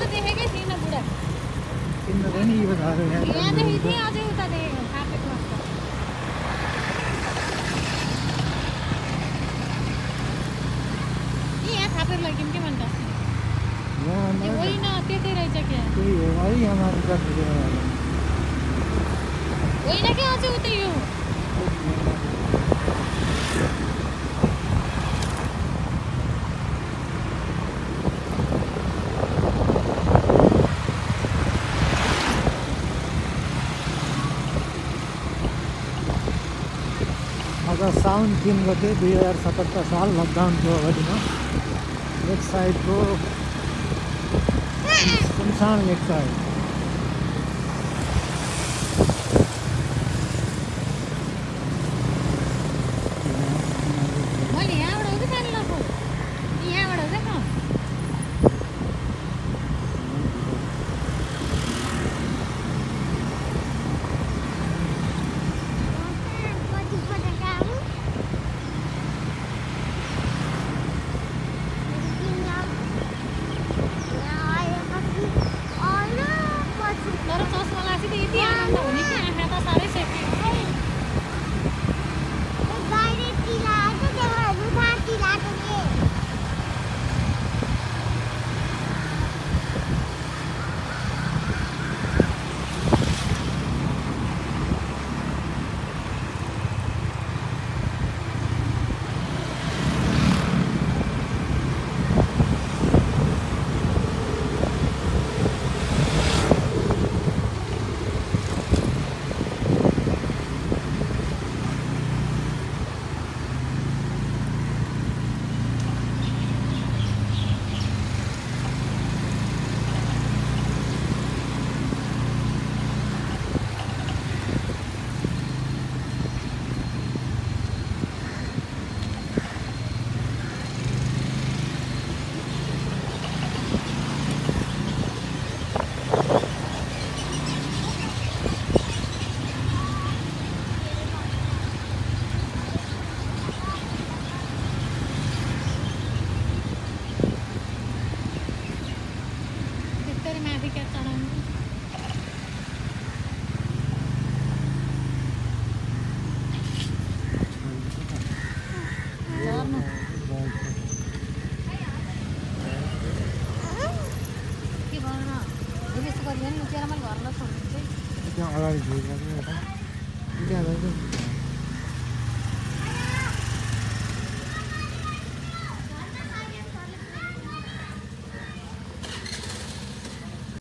तो देखेंगे तीन बुढ़ा तीन बुढ़ा नहीं बता रहे हैं ये नहीं थी आज ही बता दे हाथ मत ये है थापे लगे इनके मन का ये वही ना आते थे रह जाके वही हमारे साथ वही ना क्या आज होते यूँ आज साउन तिन गते दुई हजार सतहत्तर साल लकडाउनको अवधिमा लेक साइडको सुनसान लेक साइड 这个一，छोडिदिन्छु है। त्यहाँ अगाडि